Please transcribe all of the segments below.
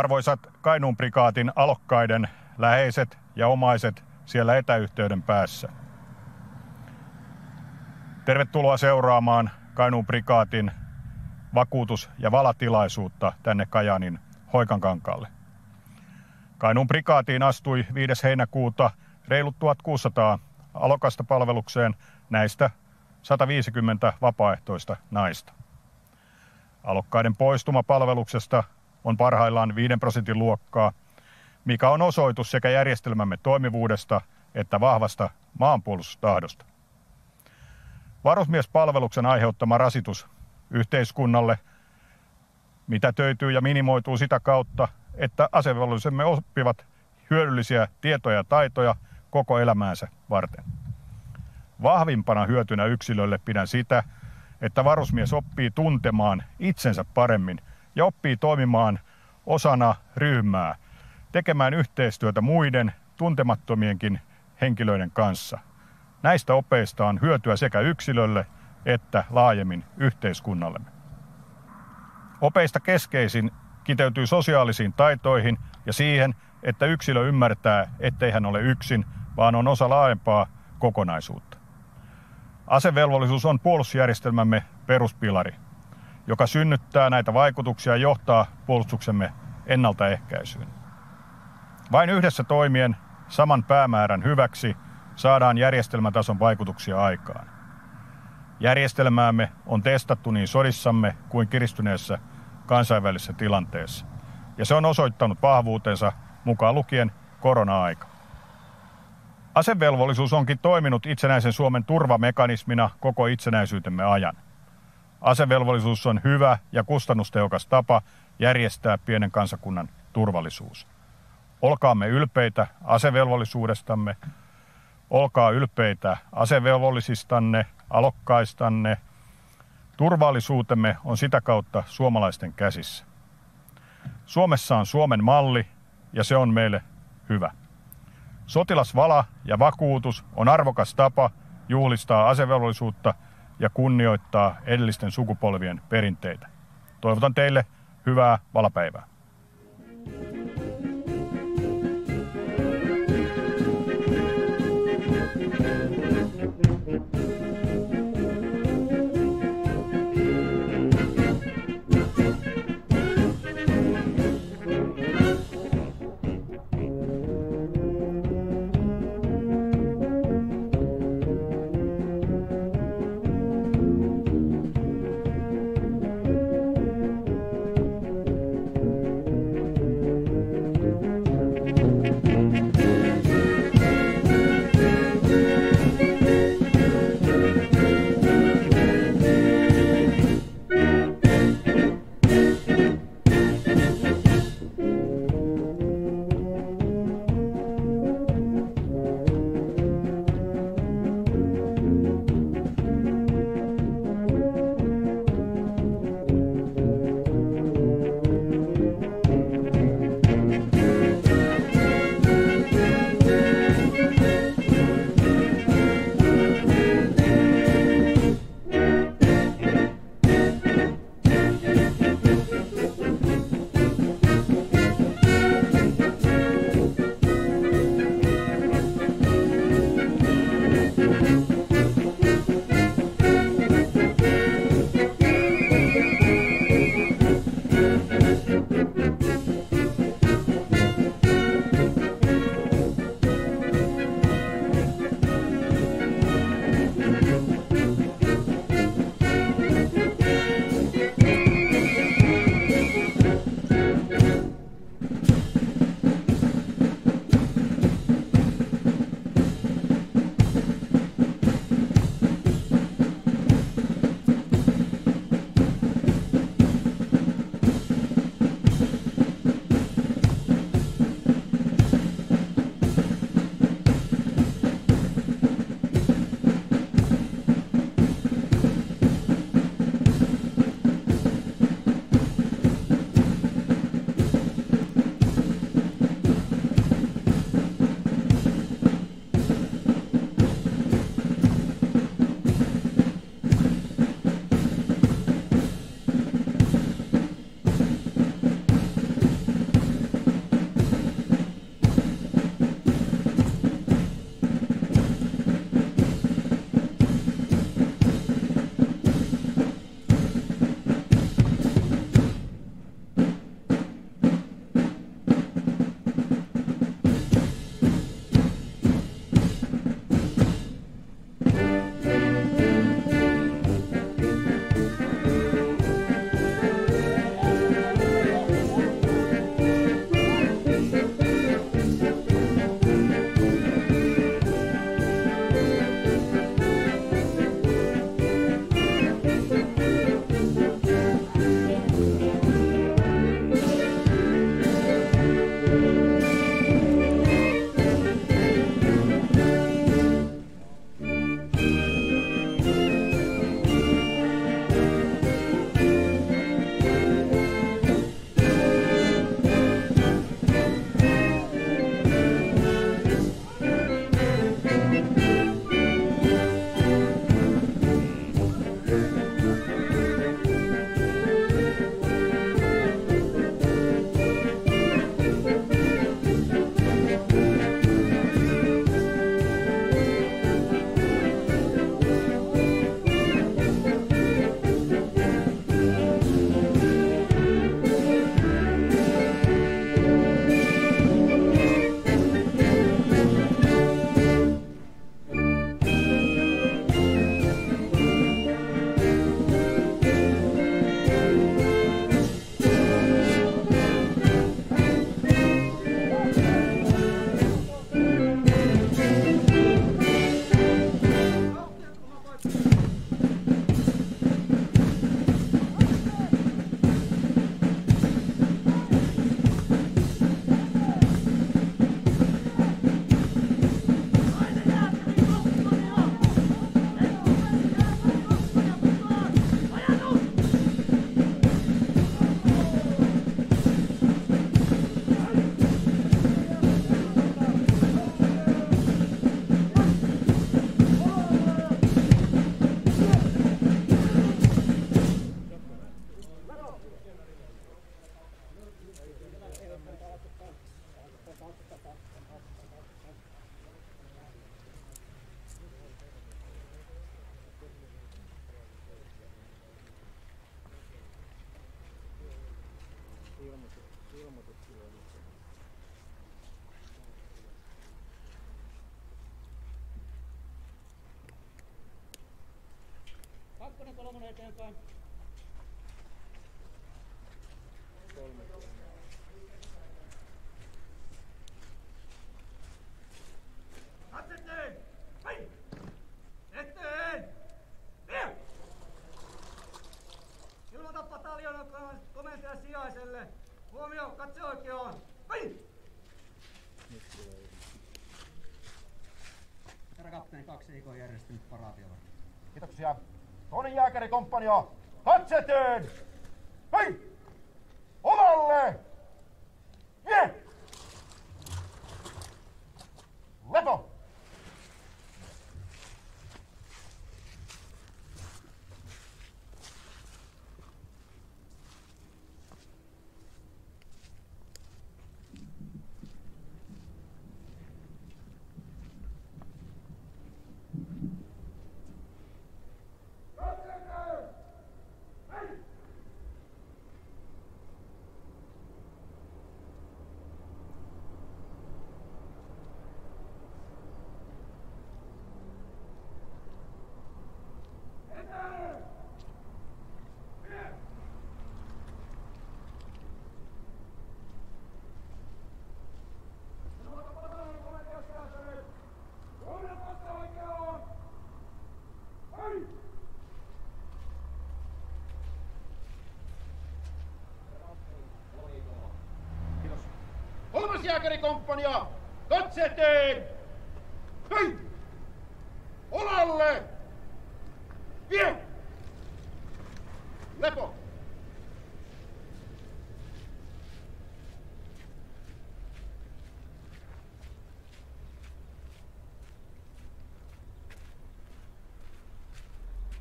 Arvoisat Kainuun prikaatin alokkaiden läheiset ja omaiset siellä etäyhteyden päässä. Tervetuloa seuraamaan Kainuun prikaatin vakuutus- ja valatilaisuutta tänne Kajanin Hoikankankaalle. Kainuun prikaatiin astui 5. heinäkuuta reilut 1600 alokasta palvelukseen näistä 150 vapaaehtoista naista. Alokkaiden poistuma palveluksesta on parhaillaan 5 prosentin luokkaa, mikä on osoitus sekä järjestelmämme toimivuudesta että vahvasta maanpuolustustahdosta. Varusmiespalveluksen aiheuttama rasitus yhteiskunnalle mitä töytyy ja minimoituu sitä kautta, että asevelvollisemme oppivat hyödyllisiä tietoja ja taitoja koko elämäänsä varten. Vahvimpana hyötynä yksilölle pidän sitä, että varusmies oppii tuntemaan itsensä paremmin ja oppii toimimaan osana ryhmää, tekemään yhteistyötä muiden tuntemattomienkin henkilöiden kanssa. Näistä opeista on hyötyä sekä yksilölle että laajemmin yhteiskunnallemme. Opeista keskeisin kiteytyy sosiaalisiin taitoihin ja siihen, että yksilö ymmärtää, ettei hän ole yksin, vaan on osa laajempaa kokonaisuutta. Asevelvollisuus on puolustusjärjestelmämme peruspilari – joka synnyttää näitä vaikutuksia ja johtaa puolustuksemme ennaltaehkäisyyn. Vain yhdessä toimien saman päämäärän hyväksi saadaan järjestelmätason vaikutuksia aikaan. Järjestelmäämme on testattu niin sodissamme kuin kiristyneessä kansainvälisessä tilanteessa, ja se on osoittanut vahvuutensa mukaan lukien korona-aika. Asevelvollisuus onkin toiminut itsenäisen Suomen turvamekanismina koko itsenäisyytemme ajan – Asevelvollisuus on hyvä ja kustannustehokas tapa järjestää pienen kansakunnan turvallisuus. Olkaamme ylpeitä asevelvollisuudestamme, olkaa ylpeitä asevelvollisistanne, alokkaistanne. Turvallisuutemme on sitä kautta suomalaisten käsissä. Suomessa on Suomen malli ja se on meille hyvä. Sotilasvala ja vakuutus on arvokas tapa juhlistaa asevelvollisuutta – ja kunnioittaa edellisten sukupolvien perinteitä. Toivotan teille hyvää valapäivää. Kakkonen, kolmonen eteenpäin. Katseteen! Hei! Eteen! Vie! Ilmoita pataljonan komentajan sijaiselle. Huomio, katse oikeaan. Hei! Herra kapteeni, kaksi EK järjestynyt paraatiolla. Kiitoksia. Toinen jääkärikomppania, katseteen! Hei! Omalle! Vie! Lepo! Katseteen! Hei! Eteen! Vie! Ilmoita pataljonan komentajan sijaiselle. Huomio katse oikeaan. Hei! Kiitos. Kolmas jääkärikomppania, katse eteen! Hei! Olalle! Vie! Lepo!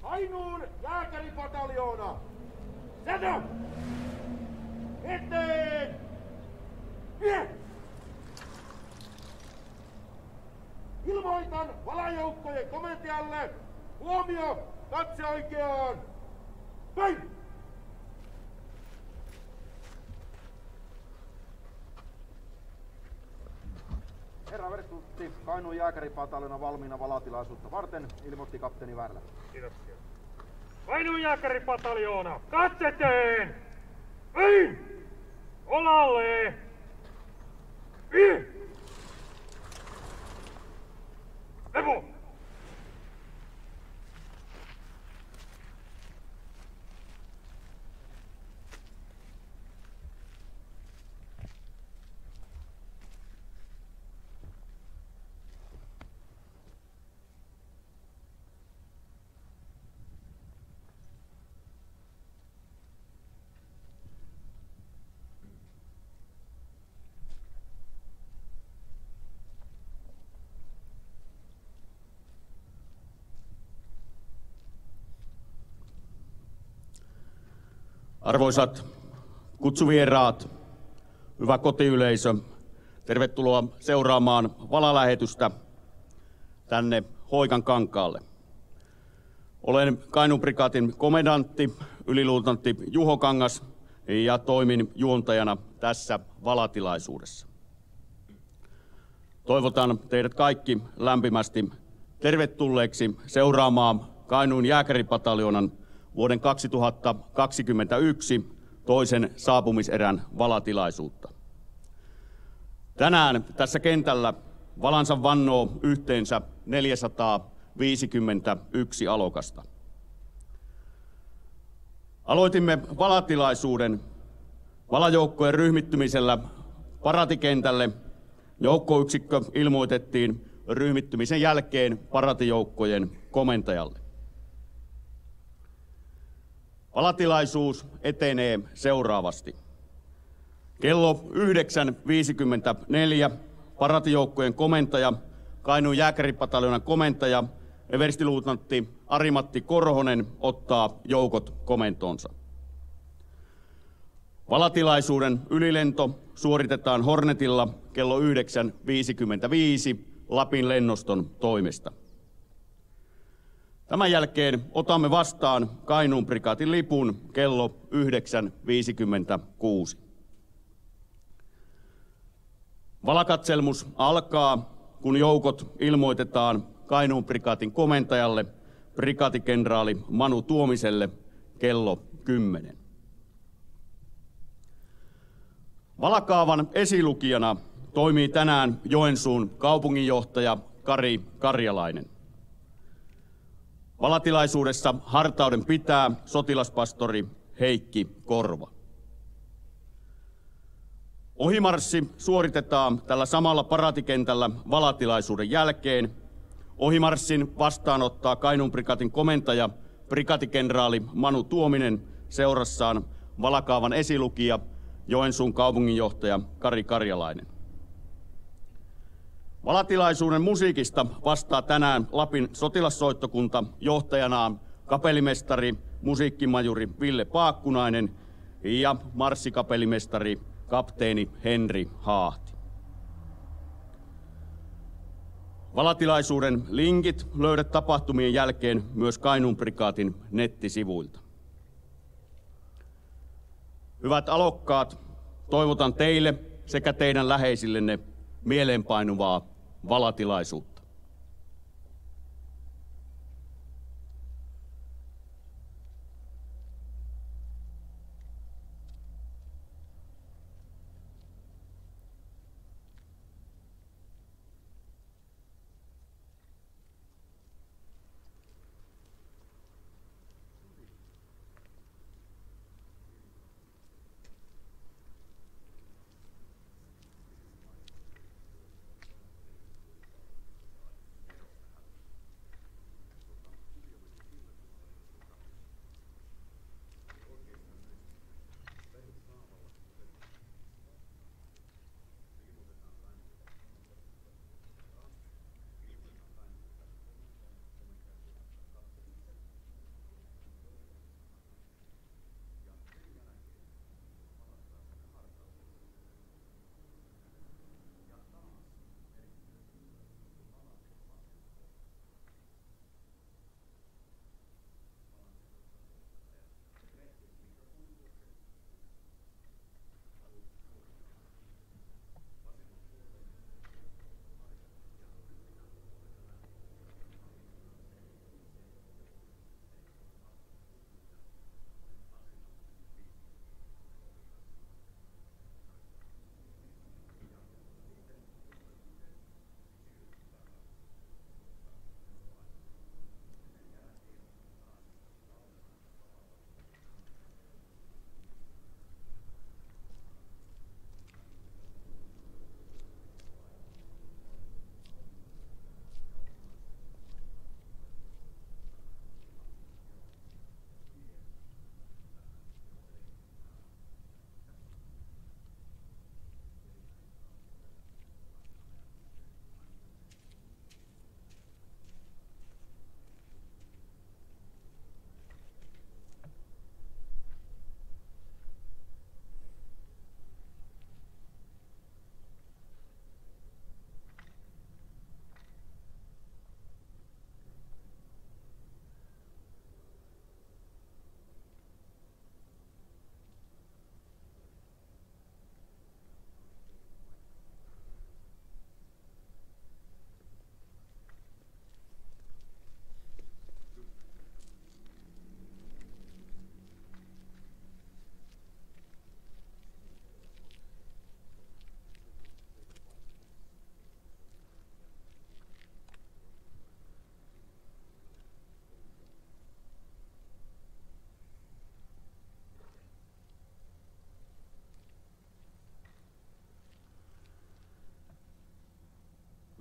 Kainuun jääkäripataljoona! Sätö! Eteen! Vie! Ilmoitan valajoukkojen komentajalle. Huomio! Katse oikeaan! Hei! Herra Verstutti, Kainuun jääkäripataljona valmiina valatilaisuutta varten, ilmoitti kapteeni Värlä. Kiitoksia. Kainuun jääkäripataljoona, katseteen! Ei! Olalle! Vie! Lepo! Arvoisat kutsuvieraat, hyvä kotiyleisö, tervetuloa seuraamaan valalähetystä tänne Hoikan kankaalle. Olen Kainuun prikaatin komendantti, yliluutantti Juho Kangas ja toimin juontajana tässä valatilaisuudessa. Toivotan teidät kaikki lämpimästi tervetulleeksi seuraamaan Kainuun jääkäripataljonan vuoden 2021 toisen saapumiserän valatilaisuutta. Tänään tässä kentällä valansa vannoo yhteensä 451 alokasta. Aloitimme valatilaisuuden valajoukkojen ryhmittymisellä paratikentälle. Joukkoyksikkö ilmoitettiin ryhmittymisen jälkeen paratijoukkojen komentajalle. Valatilaisuus etenee seuraavasti. Kello 9.54 paratijoukkojen komentaja, Kainuun jääkäripataljonan komentaja, everstiluutantti Arimatti Korhonen ottaa joukot komentoonsa. Valatilaisuuden ylilento suoritetaan Hornetilla kello 9.55 Lapin lennoston toimesta. Tämän jälkeen otamme vastaan Kainuun prikaatin lipun kello 9.56. Valakatselmus alkaa, kun joukot ilmoitetaan Kainuun prikaatin komentajalle, prikaatikenraali Manu Tuomiselle kello 10. Valakaavan esilukijana toimii tänään Joensuun kaupunginjohtaja Kari Karjalainen. Valatilaisuudessa hartauden pitää sotilaspastori Heikki Korva. Ohimarssi suoritetaan tällä samalla paratikentällä valatilaisuuden jälkeen. Ohimarssin vastaanottaa Kainuun prikatin komentaja, prikatikenraali Manu Tuominen seurassaan valakaavan esilukija Joensuun kaupunginjohtaja Kari Karjalainen. Valatilaisuuden musiikista vastaa tänään Lapin sotilassoittokunta johtajanaan kapellimestari, musiikkimajuri Ville Paakkunainen ja marssikapellimestari kapteeni Henri Haahti. Valatilaisuuden linkit löydät tapahtumien jälkeen myös Kainuun prikaatin nettisivuilta. Hyvät alokkaat, toivotan teille sekä teidän läheisillenne mieleenpainuvaa valatilaisuutta.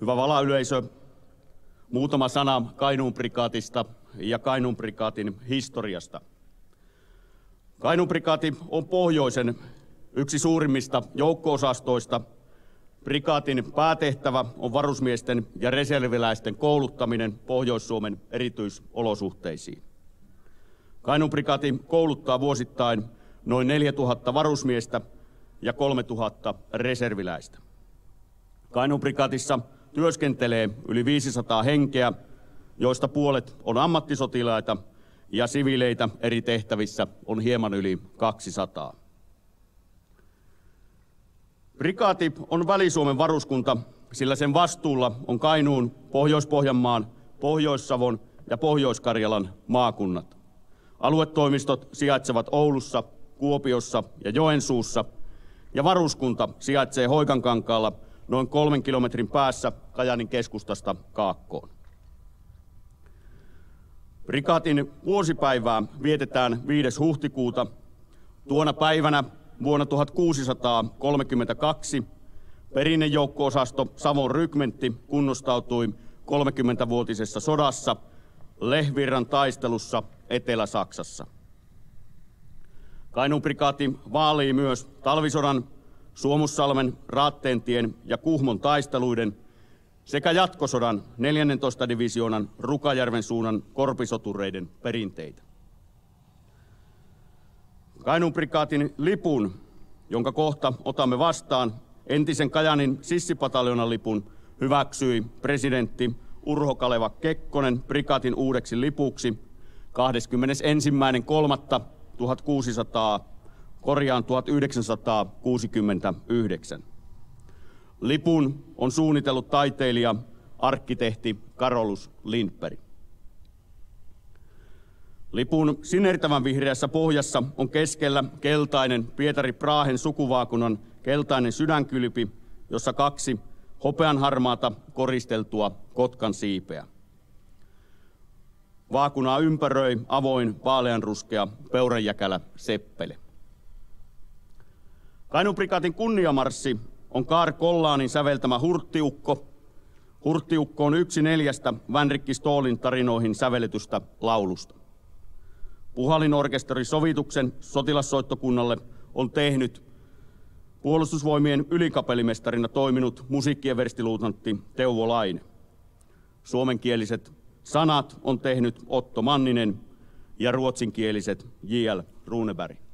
Hyvä valayleisö, muutama sana Kainuun prikaatista ja Kainuun prikaatin historiasta. Kainuun prikaati on pohjoisen yksi suurimmista joukko-osastoista. Prikaatin päätehtävä on varusmiesten ja reserviläisten kouluttaminen Pohjois-Suomen erityisolosuhteisiin. Kainuun prikaati kouluttaa vuosittain noin 4000 varusmiestä ja 3000 reserviläistä. Kainuun prikaatissa työskentelee yli 500 henkeä, joista puolet on ammattisotilaita ja siviileitä eri tehtävissä on hieman yli 200. Prikaati on Väli-Suomen varuskunta, sillä sen vastuulla on Kainuun, Pohjois-Pohjanmaan, Pohjois-Savon ja Pohjois-Karjalan maakunnat. Aluetoimistot sijaitsevat Oulussa, Kuopiossa ja Joensuussa, ja varuskunta sijaitsee Hoikankankaalla noin kolmen kilometrin päässä Kajanin keskustasta Kaakkoon. Prikaatin vuosipäivää vietetään 5. huhtikuuta. Tuona päivänä vuonna 1632 perinnejoukko-osasto Savon rykmentti kunnostautui 30-vuotisessa sodassa Lehvirran taistelussa Etelä-Saksassa. Kainuun prikaati vaalii myös talvisodan, Suomussalmen, Raatteentien ja Kuhmon taisteluiden sekä jatkosodan 14. divisioonan Rukajärven suunnan korpisotureiden perinteitä. Kainuun prikaatin lipun, jonka kohta otamme vastaan, entisen Kajanin sissipataljonan lipun hyväksyi presidentti Urho Kaleva Kekkonen prikaatin uudeksi lipuksi 21.3.1600 korjaan 1969. Lipun on suunnitellut taiteilija, arkkitehti Karolus Lindberg. Lipun sinertävän vihreässä pohjassa on keskellä keltainen Pietari Praahen sukuvaakunan keltainen sydänkylpi, jossa kaksi hopeanharmaata koristeltua kotkan siipeä. Vaakunaa ympäröi avoin vaaleanruskea peuranjäkälä seppele. Kainuun prikaatin kunniamarssi on Kaar Kollaanin säveltämä Hurttiukko. Hurttiukko on yksi neljästä Vänrikki Stoolin tarinoihin sävelletystä laulusta. Puhalinorkesteri sovituksen sotilassoittokunnalle on tehnyt puolustusvoimien ylikapellimestarina toiminut musiikkieverstiluutantti Teuvo Laine. Suomenkieliset sanat on tehnyt Otto Manninen ja ruotsinkieliset J.L. Runeberg.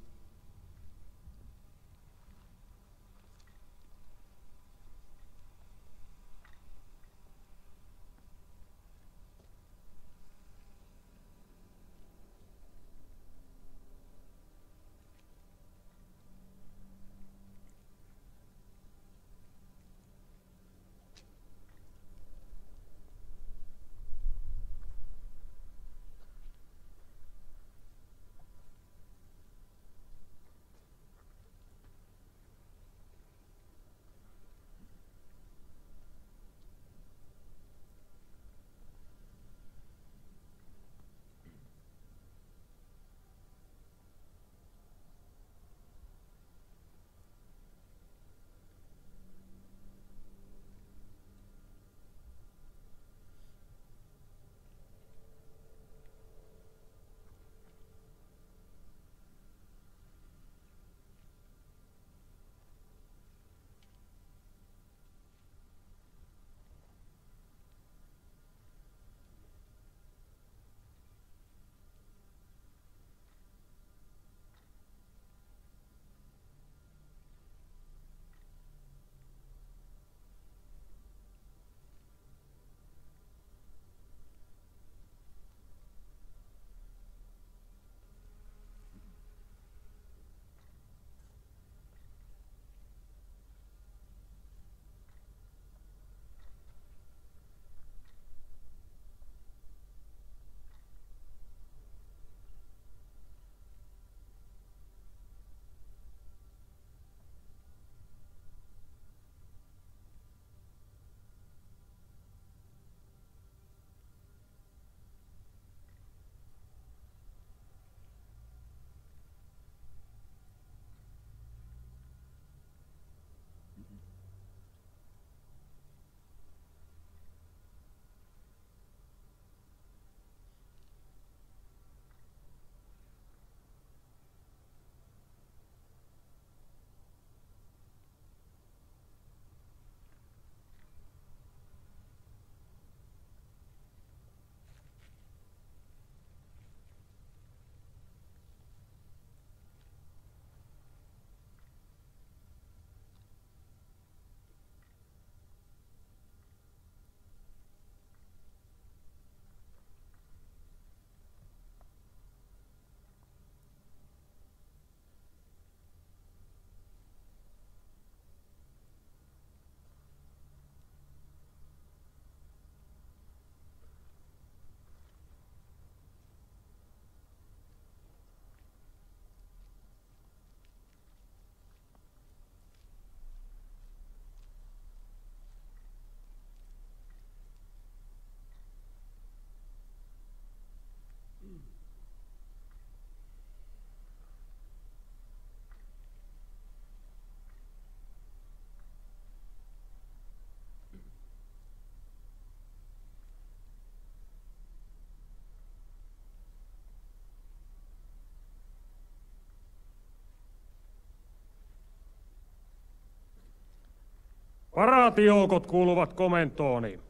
Paraatijoukot kuuluvat komentooni.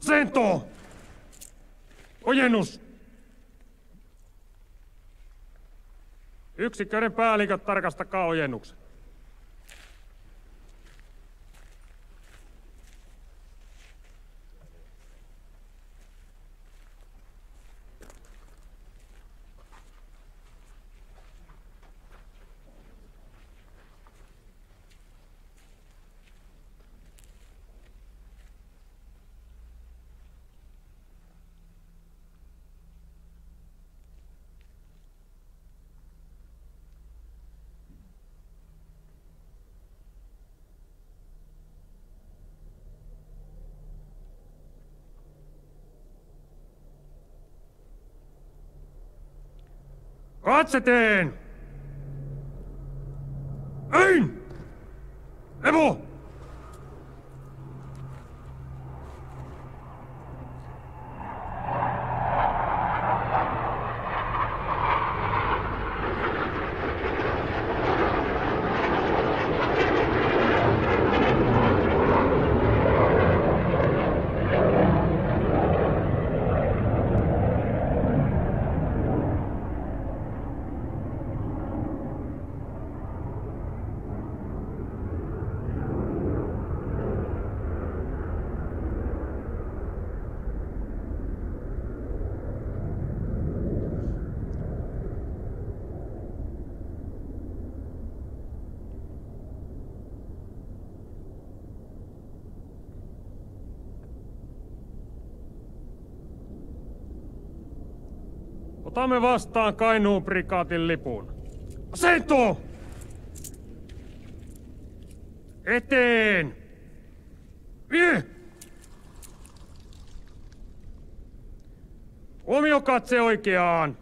Sento! Ojennus! Yksiköiden päälliköt tarkastakaa ojennuksen. Katseteen! Ein! Levo! Otamme vastaan Kainuun prikaatin lipun. Asento! Eteen! Vie! Huomio katse oikeaan!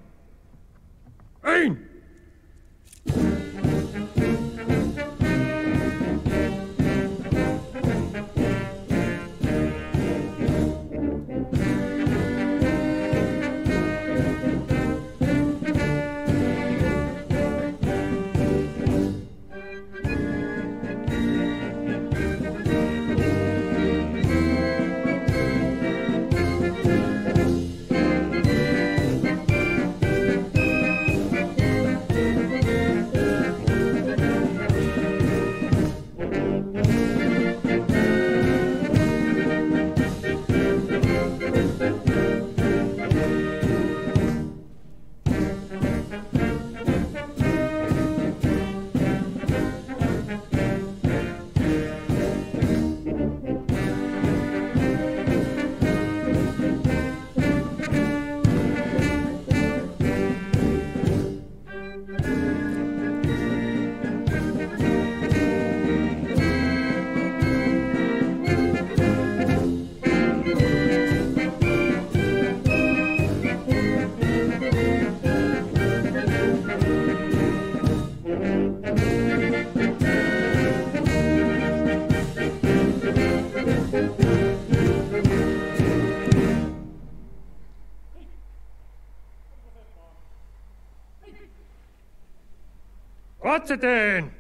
Katseteen!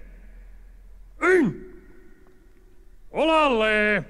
Ein! Olalle!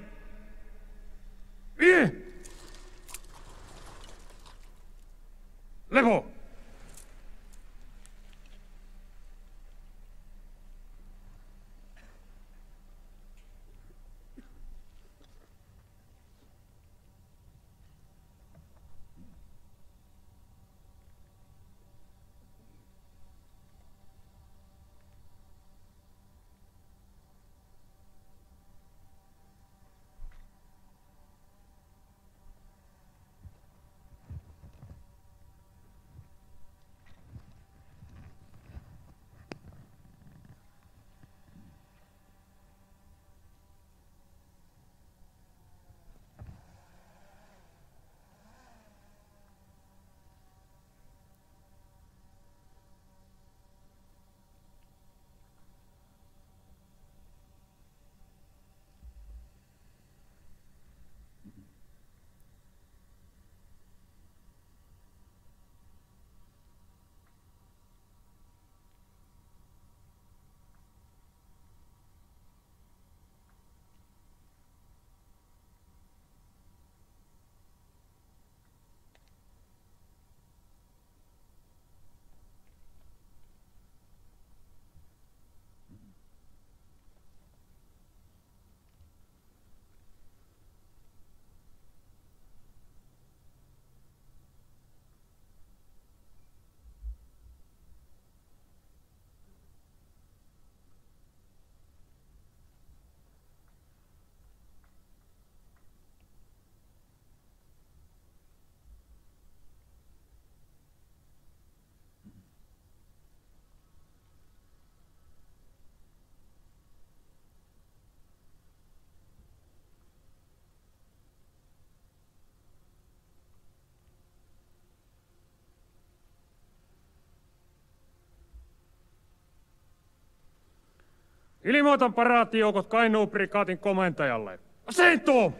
Ilmoitan paraatioukot Kainuun prikaatin komentajalle. Asentoon!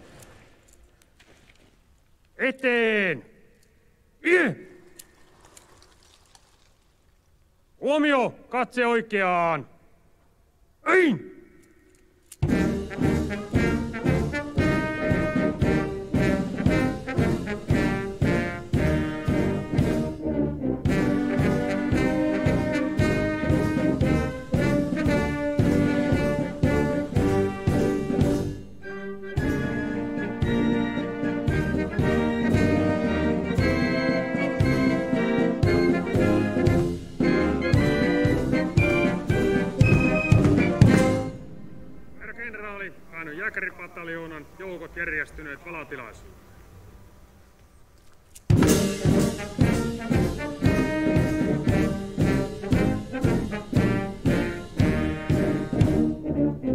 Eteen! Vie! Huomio, katse oikeaan! Ein! Kenraali, Kainuun jääkäripataljoonaan joukot järjestyneet valatilaisuuteen.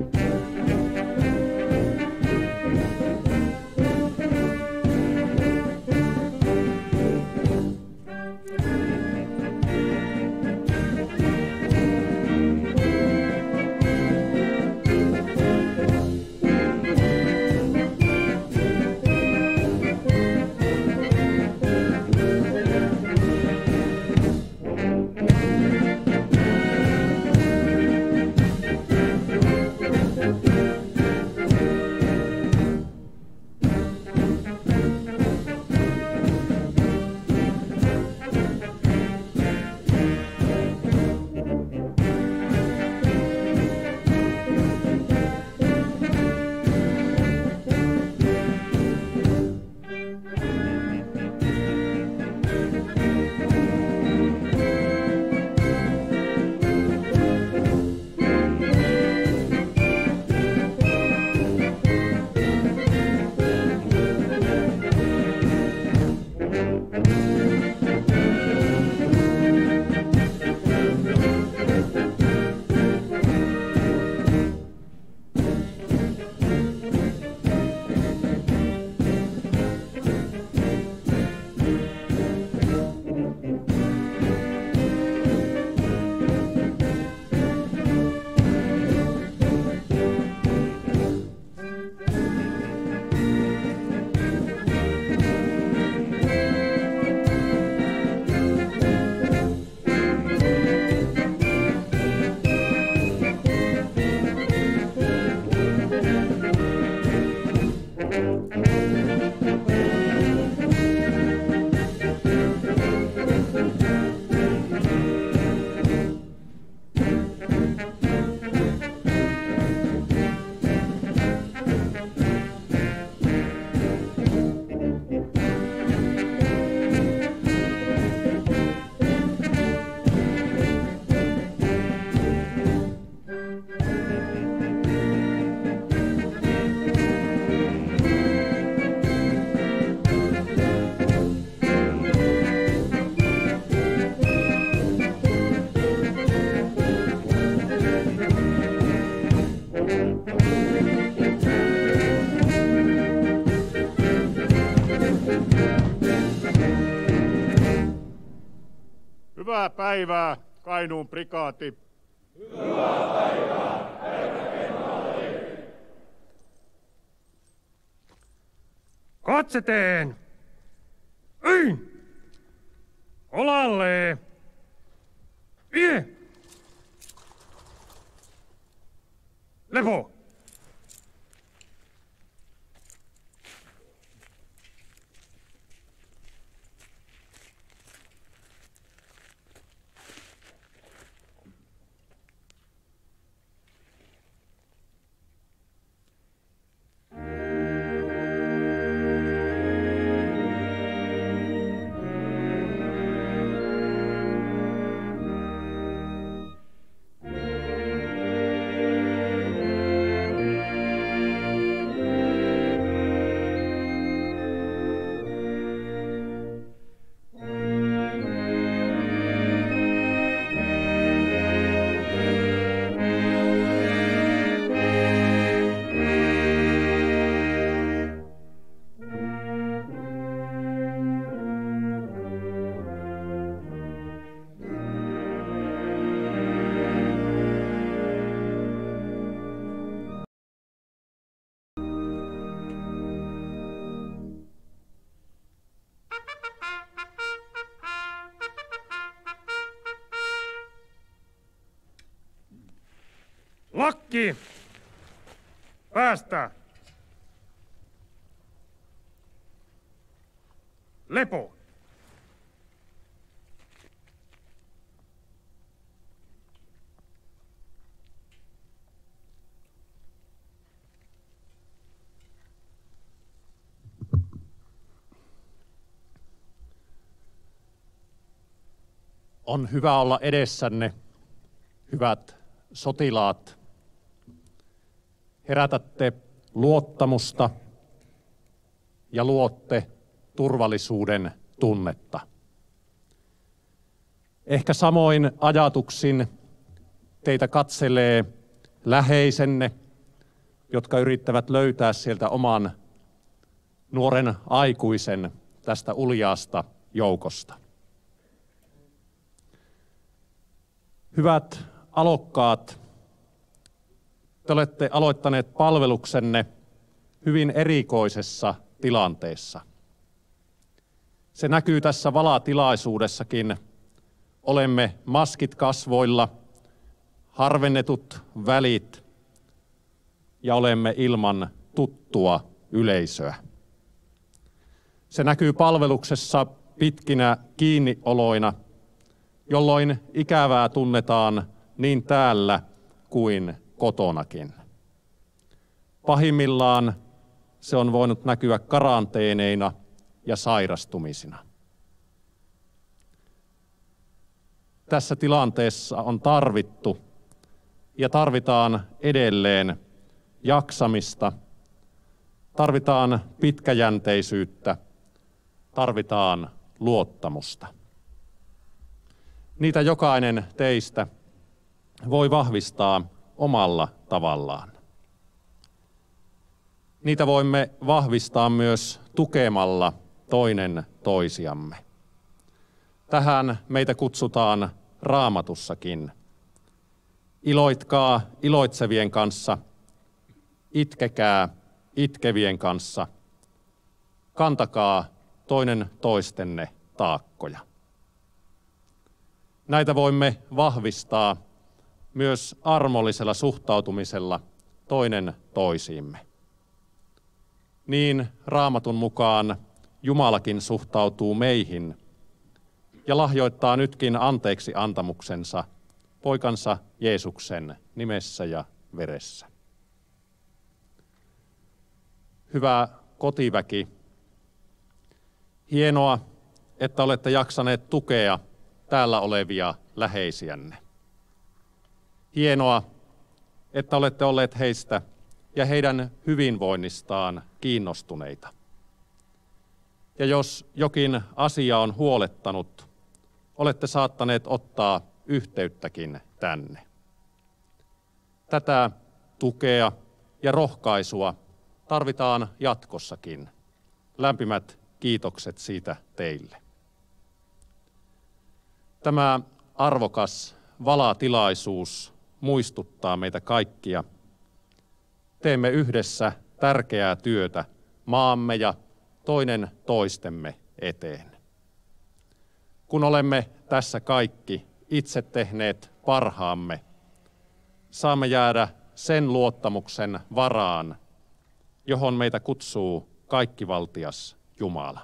Hyvää Kainuun prikaati. Katseteen! Ein! Lakki! Päästä! Lepo! On hyvä olla edessänne, hyvät sotilaat. Herätätte luottamusta ja luotte turvallisuuden tunnetta. Ehkä samoin ajatuksin teitä katselee läheisenne, jotka yrittävät löytää sieltä oman nuoren aikuisen tästä uljaasta joukosta. Hyvät alokkaat, te olette aloittaneet palveluksenne hyvin erikoisessa tilanteessa. Se näkyy tässä valatilaisuudessakin. Olemme maskit kasvoilla, harvennetut välit ja olemme ilman tuttua yleisöä. Se näkyy palveluksessa pitkinä kiinnioloina – jolloin ikävää tunnetaan niin täällä kuin kotonakin. Pahimmillaan se on voinut näkyä karanteeneina ja sairastumisina. Tässä tilanteessa on tarvittu ja tarvitaan edelleen jaksamista, tarvitaan pitkäjänteisyyttä, tarvitaan luottamusta. Niitä jokainen teistä voi vahvistaa omalla tavallaan. Niitä voimme vahvistaa myös tukemalla toinen toisiamme. Tähän meitä kutsutaan raamatussakin. Iloitkaa iloitsevien kanssa, itkekää itkevien kanssa, kantakaa toinen toistenne taakkoja. Näitä voimme vahvistaa myös armollisella suhtautumisella toinen toisiimme. Niin raamatun mukaan Jumalakin suhtautuu meihin ja lahjoittaa nytkin anteeksi antamuksensa poikansa Jeesuksen nimessä ja veressä. Hyvä kotiväki, hienoa, että olette jaksaneet tukea täällä olevia läheisiänne. Hienoa, että olette olleet heistä ja heidän hyvinvoinnistaan kiinnostuneita. Ja jos jokin asia on huolettanut, olette saattaneet ottaa yhteyttäkin tänne. Tätä tukea ja rohkaisua tarvitaan jatkossakin. Lämpimät kiitokset siitä teille. Tämä arvokas valatilaisuus muistuttaa meitä kaikkia. Teemme yhdessä tärkeää työtä maamme ja toinen toistemme eteen. Kun olemme tässä kaikki itse tehneet parhaamme, saamme jäädä sen luottamuksen varaan, johon meitä kutsuu kaikkivaltias Jumala.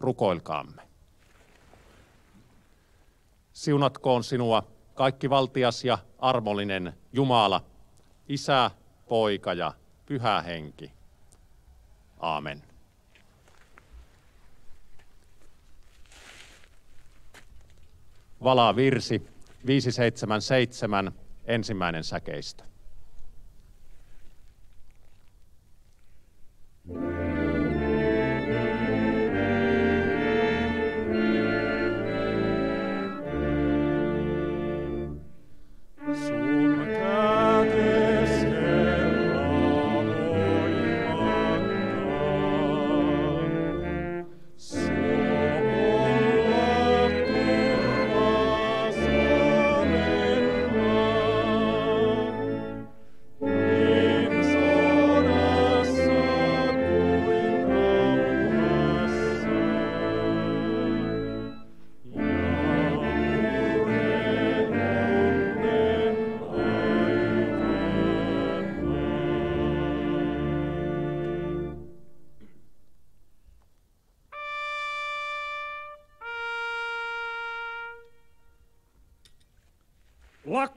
Rukoilkaamme. Siunatkoon sinua kaikki valtias ja armollinen Jumala, Isä, Poika ja Pyhä Henki. Aamen. Valaa virsi 577 ensimmäinen säkeistö.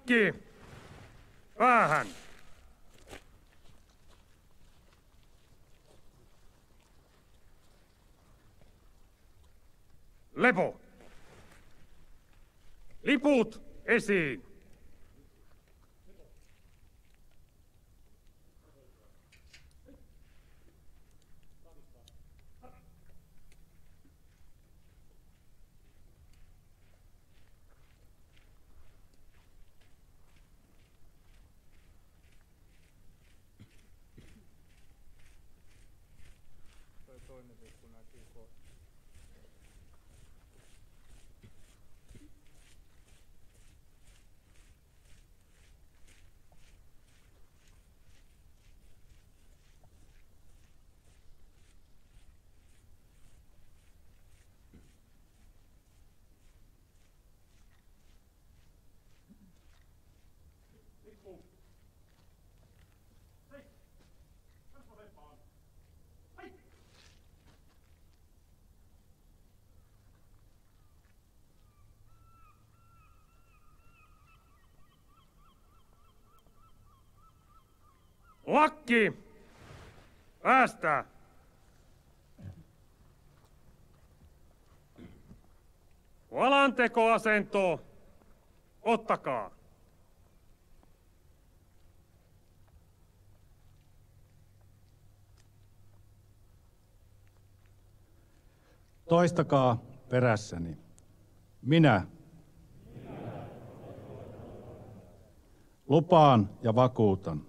Lakki! Päähän! Lepo! Liput esiin! Lakki! Päästää! Valantekoasento! Ottakaa! Toistakaa perässäni. Minä. Lupaan ja vakuutan.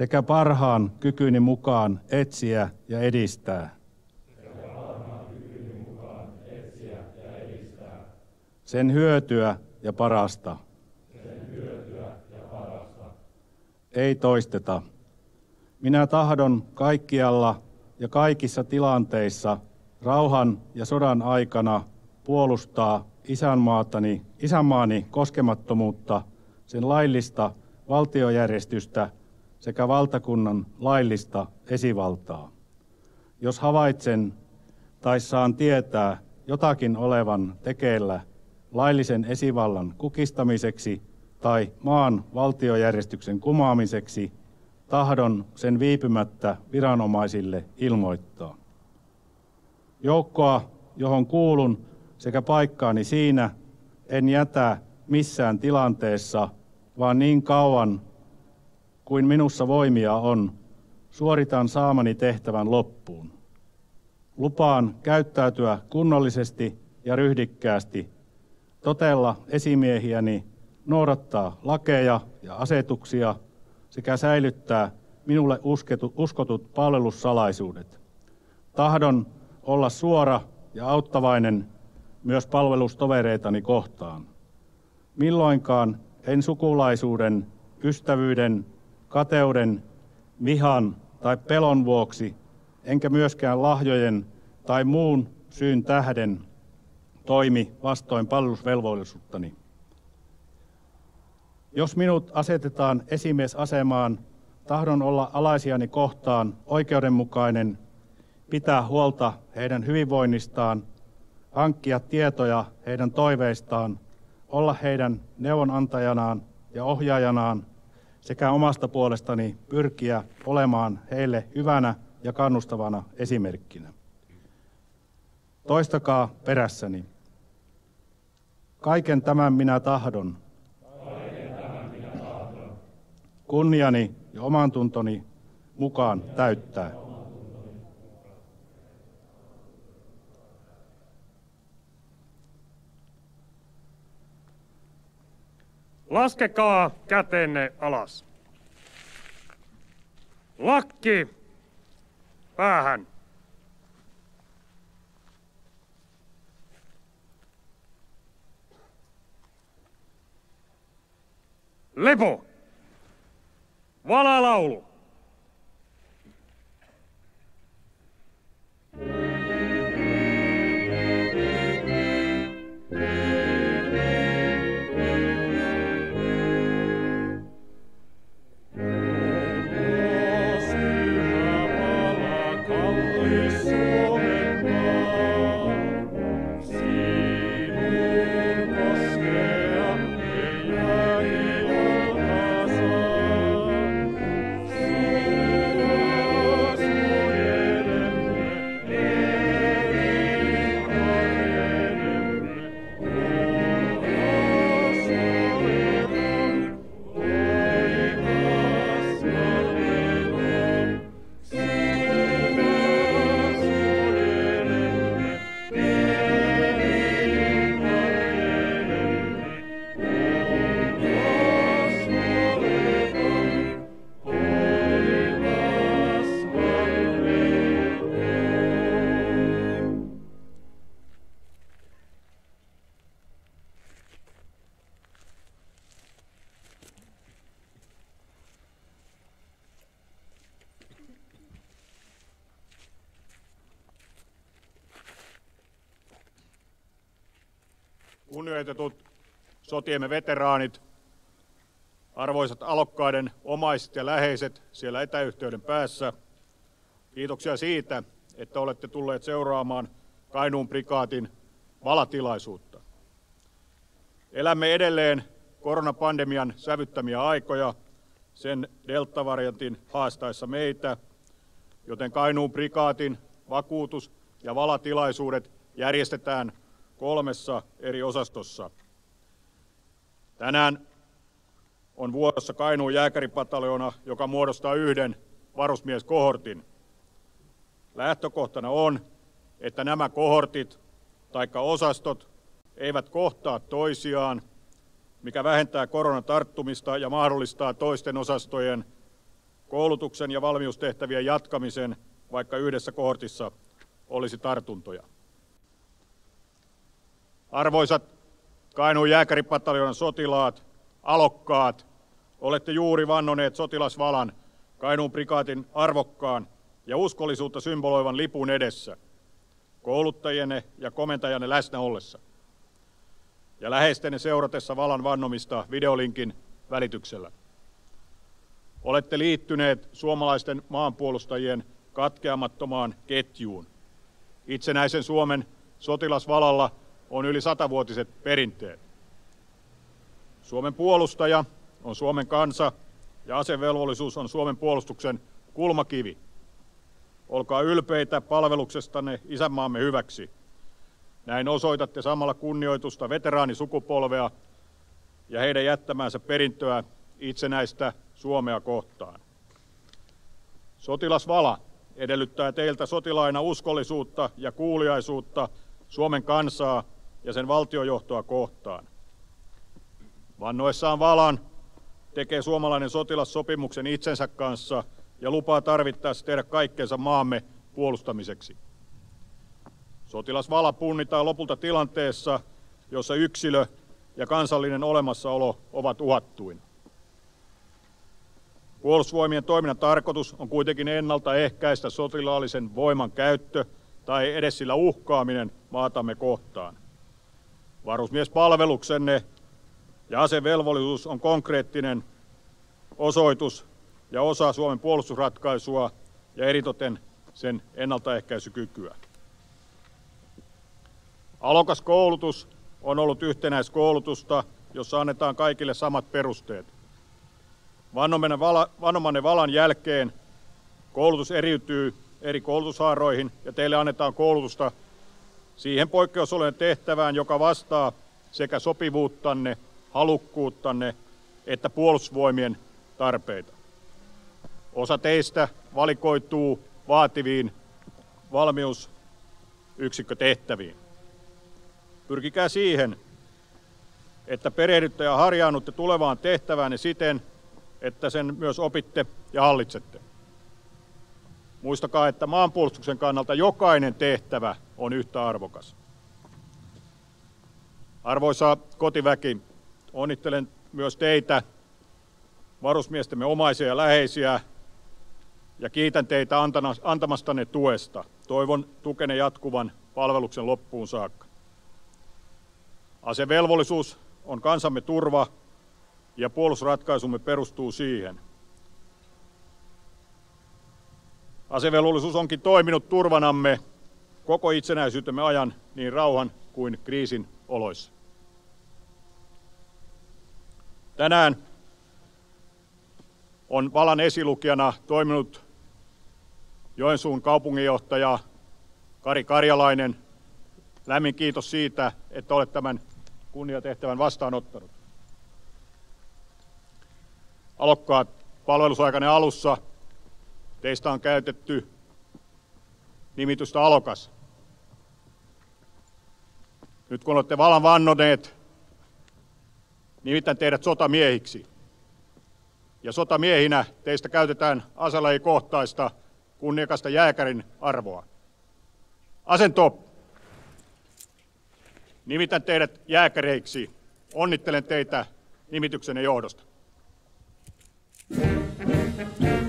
Sekä parhaan kykyni mukaan etsiä ja edistää. Sen hyötyä ja parasta. Ei toisteta. Minä tahdon kaikkialla ja kaikissa tilanteissa rauhan ja sodan aikana puolustaa isänmaatani, isänmaani koskemattomuutta, sen laillista valtiojärjestystä sekä valtakunnan laillista esivaltaa. Jos havaitsen tai saan tietää jotakin olevan tekeillä laillisen esivallan kukistamiseksi tai maan valtiojärjestyksen kumaamiseksi, tahdon sen viipymättä viranomaisille ilmoittaa. Joukkoa, johon kuulun, sekä paikkaani siinä en jätä missään tilanteessa, vaan niin kauan kuin minussa voimia on, suoritan saamani tehtävän loppuun. Lupaan käyttäytyä kunnollisesti ja ryhdikkäästi, totella esimiehiäni, noudattaa lakeja ja asetuksia sekä säilyttää minulle uskotut palvelussalaisuudet. Tahdon olla suora ja auttavainen myös palvelustovereitani kohtaan. Milloinkaan en sukulaisuuden, ystävyyden, kateuden, vihan tai pelon vuoksi, enkä myöskään lahjojen tai muun syyn tähden toimi vastoin palvelusvelvollisuuttani. Jos minut asetetaan esimiesasemaan, tahdon olla alaisiani kohtaan oikeudenmukainen, pitää huolta heidän hyvinvoinnistaan, hankkia tietoja heidän toiveistaan, olla heidän neuvonantajanaan ja ohjaajanaan sekä omasta puolestani pyrkiä olemaan heille hyvänä ja kannustavana esimerkkinä. Toistakaa perässäni. Kaiken tämän minä tahdon. Kunniani ja oman tuntoni mukaan täyttää. Laskekaa kätenne alas. Lakki päähän. Lepo. Valalaulu. Kunnioitetut sotiemme veteraanit, arvoisat alokkaiden omaiset ja läheiset siellä etäyhteyden päässä, kiitoksia siitä, että olette tulleet seuraamaan Kainuun prikaatin valatilaisuutta. Elämme edelleen koronapandemian sävyttämiä aikoja sen deltavariantin haastaessa meitä, joten Kainuun prikaatin vakuutus- ja valatilaisuudet järjestetään kolmessa eri osastossa. Tänään on vuorossa Kainuun jääkäripataljona, joka muodostaa yhden varusmieskohortin. Lähtökohtana on, että nämä kohortit tai osastot eivät kohtaa toisiaan, mikä vähentää koronan tarttumista ja mahdollistaa toisten osastojen koulutuksen ja valmiustehtävien jatkamisen, vaikka yhdessä kohortissa olisi tartuntoja. Arvoisat Kainuun jääkäripataljonan sotilaat, alokkaat, olette juuri vannoneet sotilasvalan Kainuun prikaatin arvokkaan ja uskollisuutta symboloivan lipun edessä, kouluttajienne ja komentajanne läsnä ollessa ja läheistenne seuratessa valan vannomista videolinkin välityksellä. Olette liittyneet suomalaisten maanpuolustajien katkeamattomaan ketjuun. Itsenäisen Suomen sotilasvalalla on yli satavuotiset perinteet. Suomen puolustaja on Suomen kansa ja asevelvollisuus on Suomen puolustuksen kulmakivi. Olkaa ylpeitä palveluksestanne isänmaamme hyväksi. Näin osoitatte samalla kunnioitusta veteraanisukupolvea ja heidän jättämäänsä perintöä itsenäistä Suomea kohtaan. Sotilasvala edellyttää teiltä sotilaina uskollisuutta ja kuuliaisuutta Suomen kansaa ja sen valtiojohtoa kohtaan. Vannoessaan valan tekee suomalainen sotilas sopimuksen itsensä kanssa ja lupaa tarvittaessa tehdä kaikkensa maamme puolustamiseksi. Sotilasvala punnitaan lopulta tilanteessa, jossa yksilö ja kansallinen olemassaolo ovat uhattuina. Puolustusvoimien toiminnan tarkoitus on kuitenkin ennaltaehkäistä sotilaallisen voiman käyttö tai edes sillä uhkaaminen maatamme kohtaan. Varusmiespalveluksenne ja asevelvollisuus on konkreettinen osoitus ja osa Suomen puolustusratkaisua ja eritoten sen ennaltaehkäisykykyä. Alokas koulutus on ollut yhtenäiskoulutusta, jossa annetaan kaikille samat perusteet. Vannomanne valan jälkeen koulutus eriytyy eri koulutushaaroihin ja teille annetaan koulutusta siihen poikkeusolojen tehtävään, joka vastaa sekä sopivuuttanne, halukkuuttanne että puolustusvoimien tarpeita. Osa teistä valikoituu vaativiin valmiusyksikkötehtäviin. Pyrkikää siihen, että perehdytte ja harjaannutte tulevaan tehtävään siten, että sen myös opitte ja hallitsette. Muistakaa, että maanpuolustuksen kannalta jokainen tehtävä on yhtä arvokas. Arvoisa kotiväki, onnittelen myös teitä varusmiestemme omaisia ja läheisiä ja kiitän teitä antamastanne tuesta. Toivon tukenne jatkuvan palveluksen loppuun saakka. Asevelvollisuus on kansamme turva ja puolustusratkaisumme perustuu siihen. Asevelvollisuus onkin toiminut turvanamme koko itsenäisyytemme ajan niin rauhan kuin kriisin oloissa. Tänään on valan esilukijana toiminut Joensuun kaupunginjohtaja Kari Karjalainen. Lämmin kiitos siitä, että olet tämän kunniatehtävän vastaanottanut. Alokkaat palvelusaikanne alussa teistä on käytetty nimitystä alokas. Nyt kun olette valan vannoneet, nimitän teidät sotamiehiksi. Ja sotamiehinä teistä käytetään aselajikohtaista kunniakasta jääkärin arvoa. Asento! Nimitän teidät jääkäreiksi. Onnittelen teitä nimityksenne johdosta. Lepo.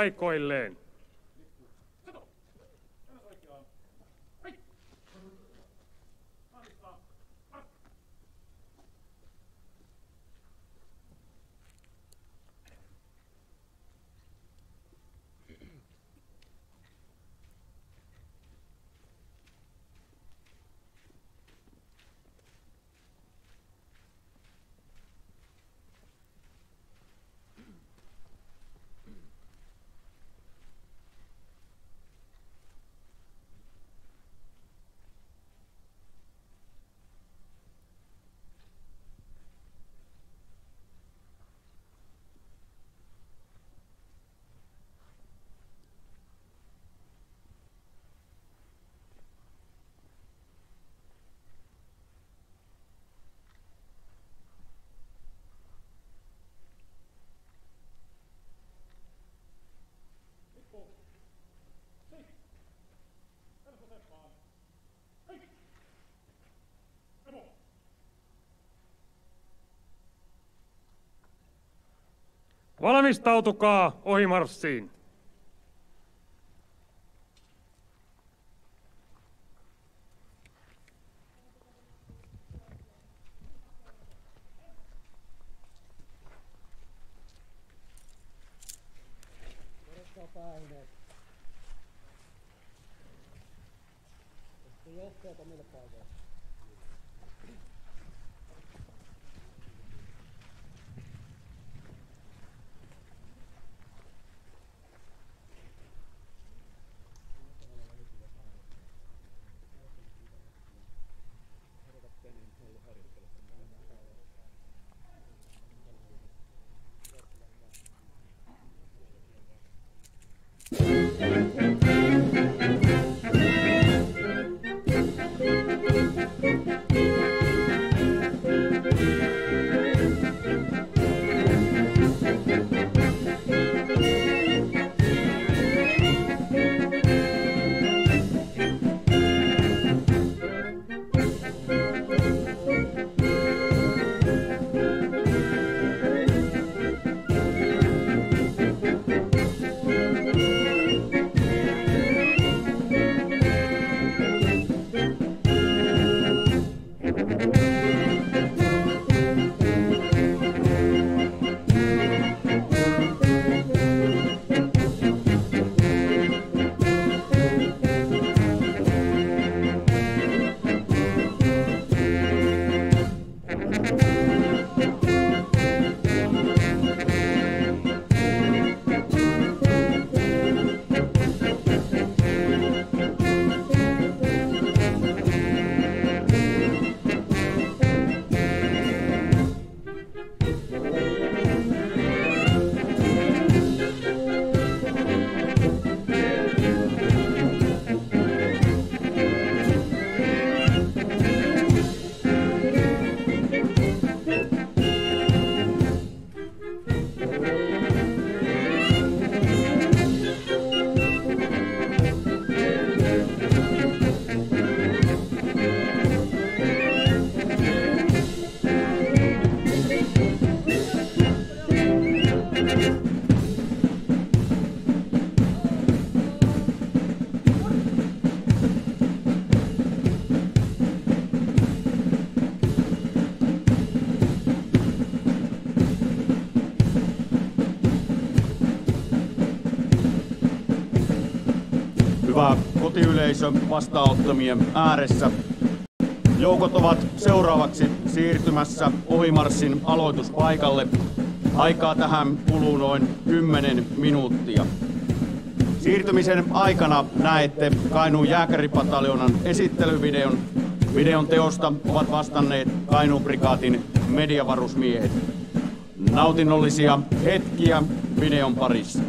Paikoilleen. Valmistautukaa ohimarssiin. Kotiyleisö vastaanottamien ääressä. Joukot ovat seuraavaksi siirtymässä ohimarssin aloituspaikalle. Aikaa tähän kuluu noin 10 minuuttia. Siirtymisen aikana näette Kainuun jääkäripataljonan esittelyvideon. Videon teosta ovat vastanneet Kainuun prikaatin mediavarusmiehet. Nautinnollisia hetkiä videon parissa.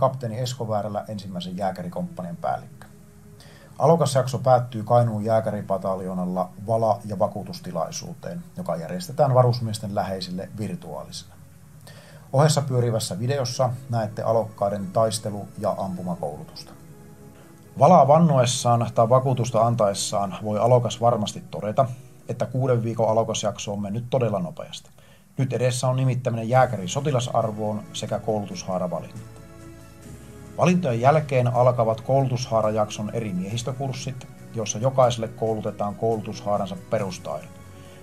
Kapteeni Esko Väärälä ensimmäisen jääkärikomppanian päällikkö. Alokasjakso päättyy Kainuun jääkäripataljonalla vala- ja vakuutustilaisuuteen, joka järjestetään varusmiesten läheisille virtuaalisena. Ohessa pyörivässä videossa näette alokkaiden taistelu- ja ampumakoulutusta. Valaa vannoessaan tai vakuutusta antaessaan voi alokas varmasti todeta, että kuuden viikon alokasjakso on mennyt todella nopeasti. Nyt edessä on nimittäminen jääkärin sotilasarvoon sekä koulutushaaravalinnat. Valintojen jälkeen alkavat koulutushaarajakson eri miehistökurssit, joissa jokaiselle koulutetaan koulutushaaransa perustaidot.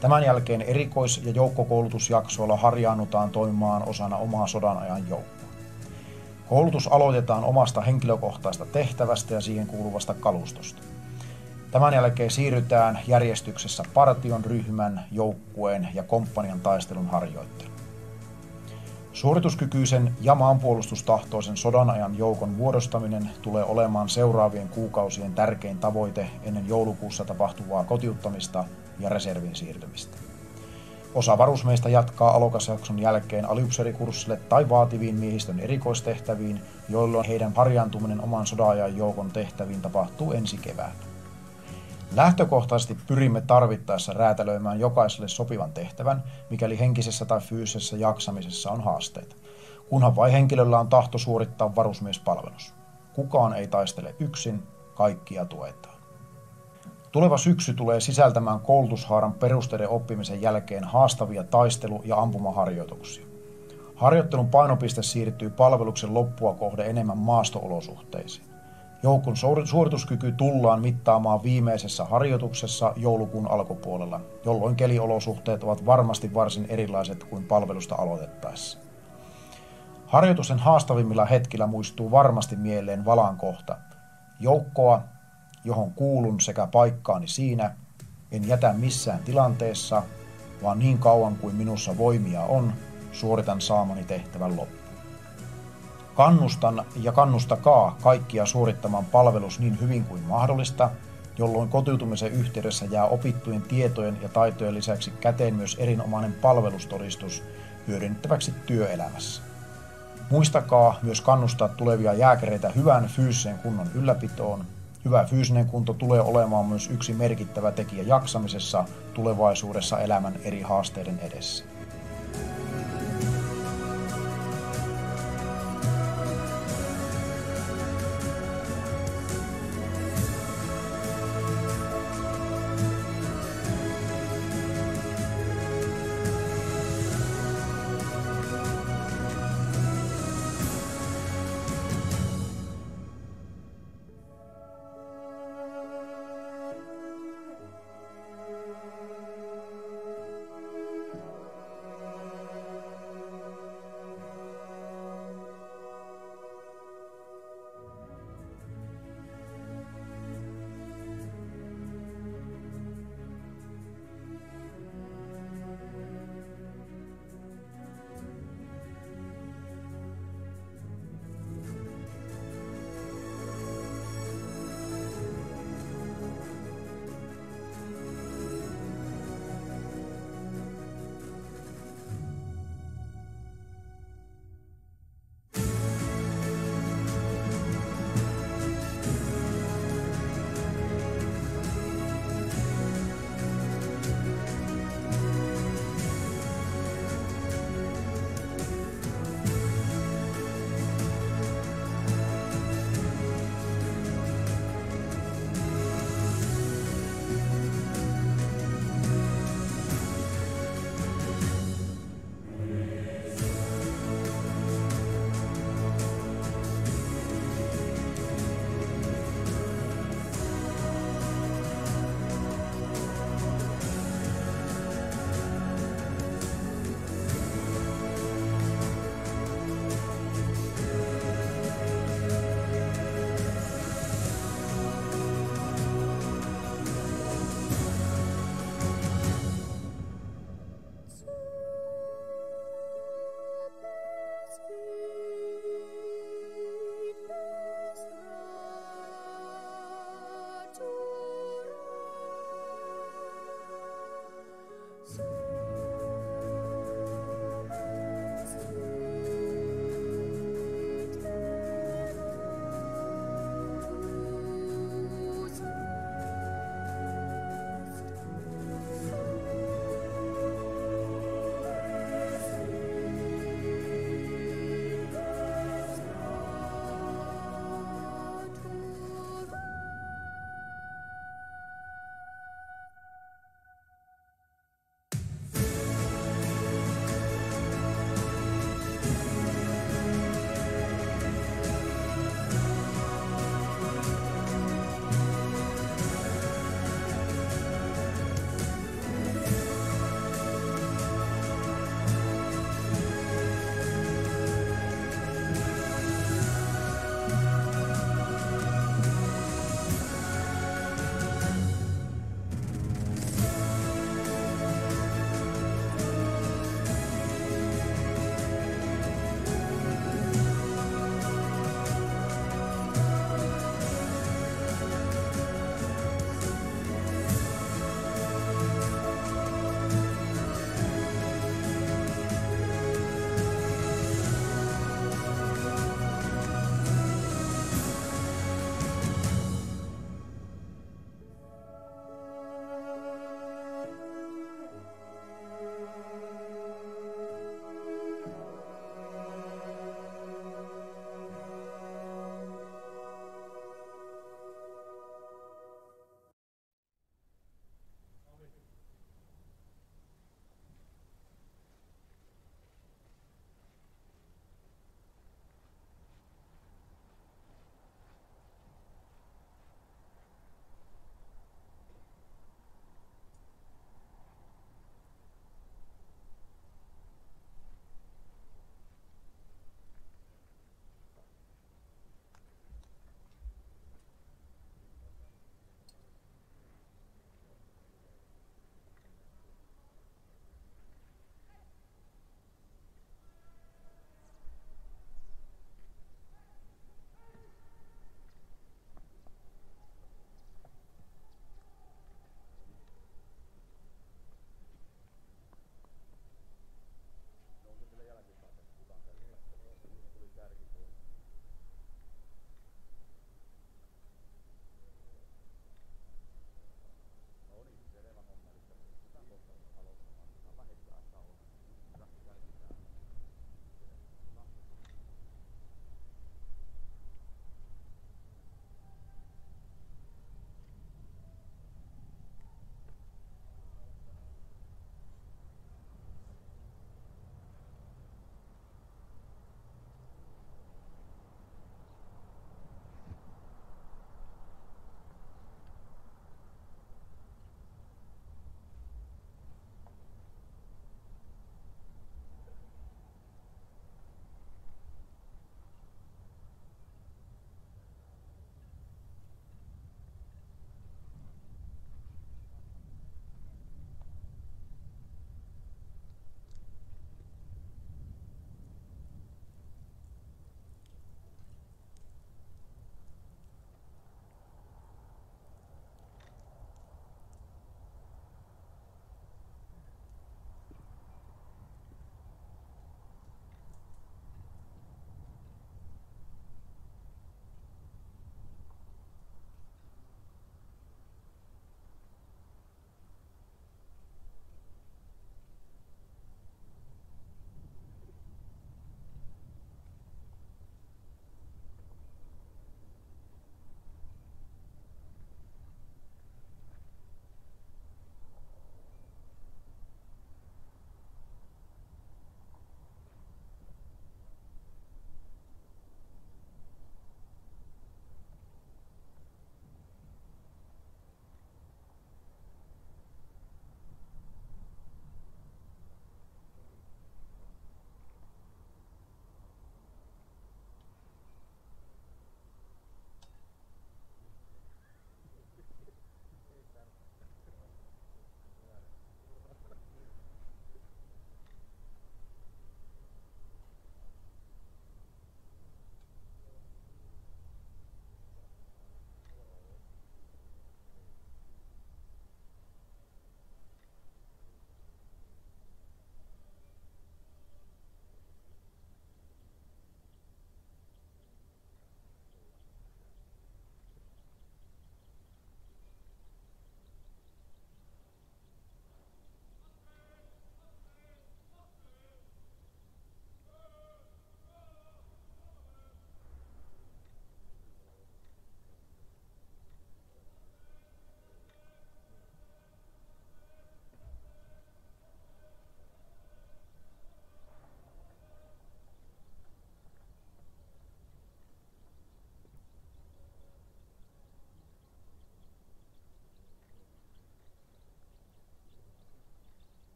Tämän jälkeen erikois- ja joukkokoulutusjaksoilla harjaannutaan toimimaan osana omaa sodan ajan joukkoa. Koulutus aloitetaan omasta henkilökohtaista tehtävästä ja siihen kuuluvasta kalustosta. Tämän jälkeen siirrytään järjestyksessä partion, ryhmän, joukkueen ja komppanian taistelun harjoitteluun. Suorituskykyisen ja maanpuolustustahtoisen sodanajan joukon muodostaminen tulee olemaan seuraavien kuukausien tärkein tavoite ennen joulukuussa tapahtuvaa kotiuttamista ja reservin siirtymistä. Osa varusmeista jatkaa alokasjakson jälkeen aliupseerikurssille tai vaativiin miehistön erikoistehtäviin, jolloin heidän harjaantuminen oman sodanajan joukon tehtäviin tapahtuu ensi keväänä. Lähtökohtaisesti pyrimme tarvittaessa räätälöimään jokaiselle sopivan tehtävän, mikäli henkisessä tai fyysisessä jaksamisessa on haasteita, kunhan vain henkilöllä on tahto suorittaa varusmiespalvelus. Kukaan ei taistele yksin, kaikkia tuetaan. Tuleva syksy tulee sisältämään koulutushaaran perusteiden oppimisen jälkeen haastavia taistelu- ja ampumaharjoituksia. Harjoittelun painopiste siirtyy palveluksen loppua kohde enemmän maastoolosuhteisiin. Joukon suorituskyky tullaan mittaamaan viimeisessä harjoituksessa joulukuun alkupuolella, jolloin keliolosuhteet ovat varmasti varsin erilaiset kuin palvelusta aloitettaessa. Harjoitusten haastavimmilla hetkillä muistuu varmasti mieleen valan kohta. Joukkoa, johon kuulun sekä paikkaani siinä, en jätä missään tilanteessa, vaan niin kauan kuin minussa voimia on, suoritan saamani tehtävän loppuun. Kannustan ja kannustakaa kaikkia suorittamaan palvelus niin hyvin kuin mahdollista, jolloin kotiutumisen yhteydessä jää opittujen tietojen ja taitojen lisäksi käteen myös erinomainen palvelustodistus hyödynnettäväksi työelämässä. Muistakaa myös kannustaa tulevia jääkäreitä hyvän fyysisen kunnon ylläpitoon. Hyvä fyysinen kunto tulee olemaan myös yksi merkittävä tekijä jaksamisessa tulevaisuudessa elämän eri haasteiden edessä.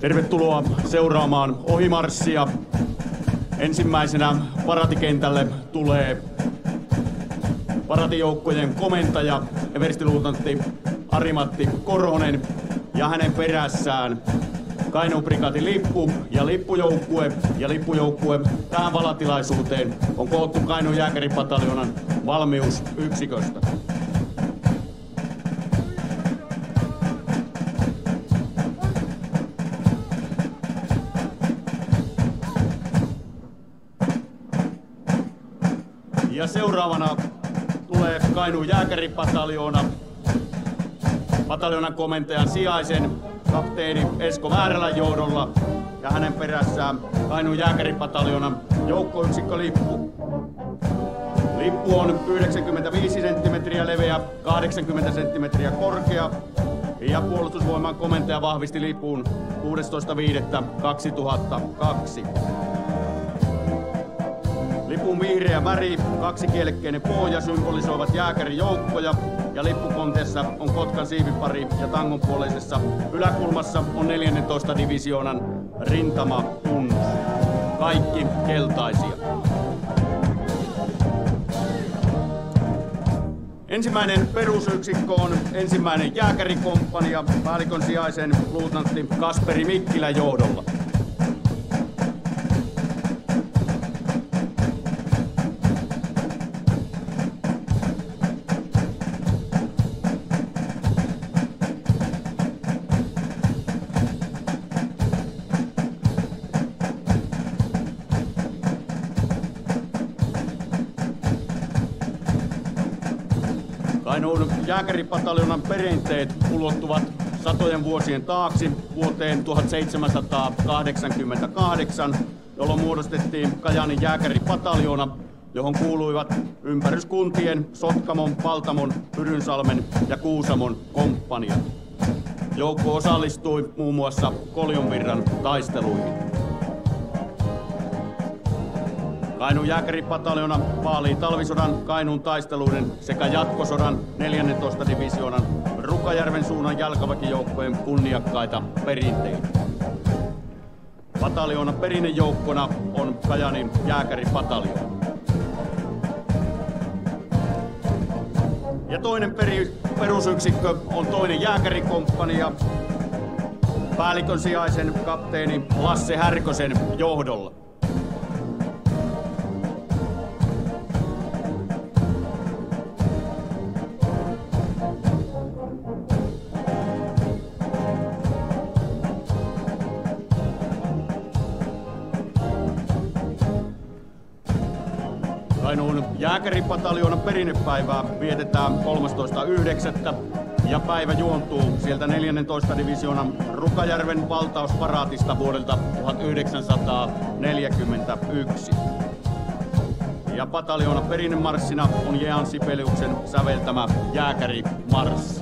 Tervetuloa seuraamaan ohimarssia. Ensimmäisenä paratikentälle tulee paratijoukkojen komentaja, everstiluutantti Arimatti Korhonen ja hänen perässään Kainuun prikaatin lippu ja lippujoukkue. Ja lippujoukkue tähän valatilaisuuteen on koottu Kainuun jääkäripataljonan valmiusyksiköstä. Seuraavana tulee Kainuun jääkäripataljoona pataljonan komentajan sijaisen kapteeni Esko Väärälän johdolla ja hänen perässään Kainuun jääkäripataljonan joukkoyksikkö Lippu. Lippu on 95 senttimetriä leveä, 80 senttimetriä korkea ja puolustusvoiman komentaja vahvisti lipun 16.5.2002. Vihreä väri, kaksikielekkeinen pohja symbolisoivat jääkärijoukkoja ja lippukonteessa on Kotkan siivipari ja tangon puoleisessa yläkulmassa on 14 divisioonan rintama tunnus. Kaikki keltaisia. Ensimmäinen perusyksikkö on ensimmäinen jääkärikomppania päällikön sijaisen luutnantti Kasperi Mikkilä johdolla. Jääkäripataljonan perinteet ulottuvat satojen vuosien taaksi vuoteen 1788, jolloin muodostettiin Kajaanin jääkäripataljoona, johon kuuluivat ympäryskuntien Sotkamon, Paltamon, Pyrynsalmen ja Kuusamon komppania. Joukko osallistui muun muassa Koljonvirran taisteluihin. Kainuun jääkäripataljona vaalii talvisodan Kainuun taisteluiden sekä jatkosodan 14. divisioonan Rukajärven suunnan jalkaväkijoukkojen kunniakkaita perinteitä. Pataljoona perinnejoukkona on Kajanin jääkäripataljoona. Ja toinen peri, perusyksikkö on toinen jääkärikomppania päällikön sijaisen kapteeni Lasse Härkösen johdolla. Kainuun jääkäripataljoonan perinnepäivää vietetään 13.9. ja päivä juontuu sieltä 14. divisioonan Rukajärven valtausparaatista vuodelta 1941. Ja pataljoonan perinnemarssina on Jean Sibeliuksen säveltämä jääkärimarssi.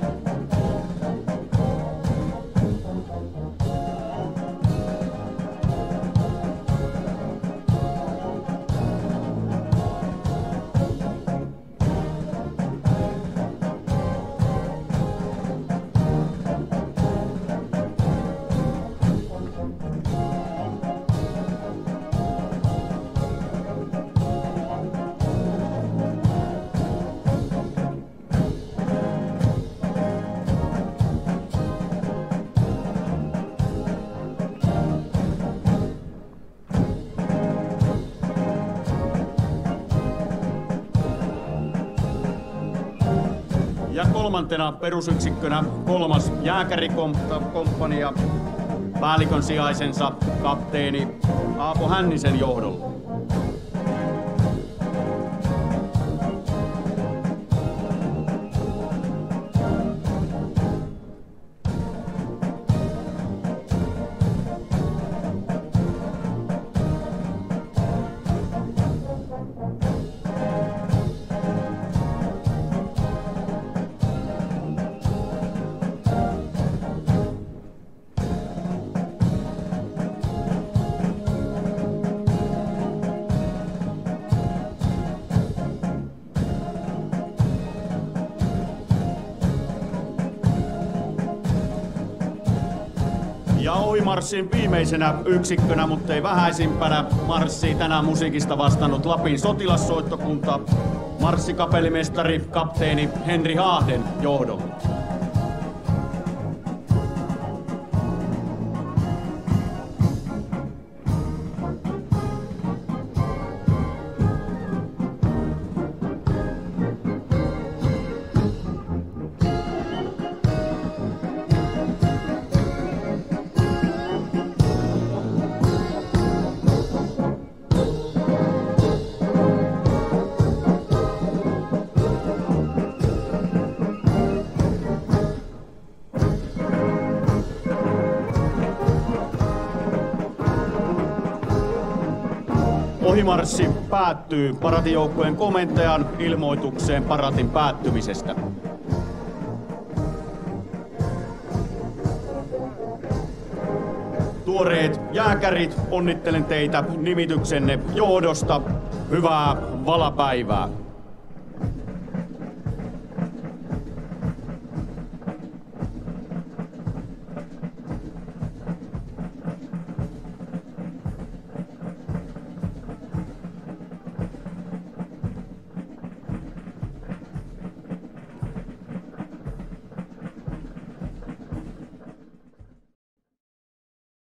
Kolmantena perusyksikkönä kolmas jääkärikomppania päällikön sijaisensa kapteeni Aapo Hännisen johdolla. Ohimarssin viimeisenä yksikkönä, mutta ei vähäisimpänä, marssii tänään musiikista vastannut Lapin sotilassoittokunta, marssikapellimestari kapteeni Henri Haahden johdolla. Ohimarssi päättyy paratijoukkojen komentajan ilmoitukseen paratin päättymisestä. Tuoreet jääkärit, onnittelen teitä nimityksenne johdosta. Hyvää valapäivää.